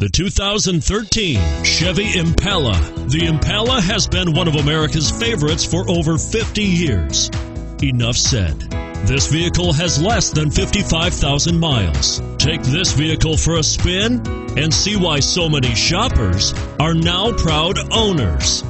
The 2013 Chevy Impala. The Impala has been one of America's favorites for over 50 years. Enough said. This vehicle has less than 55,000 miles. Take this vehicle for a spin and see why so many shoppers are now proud owners.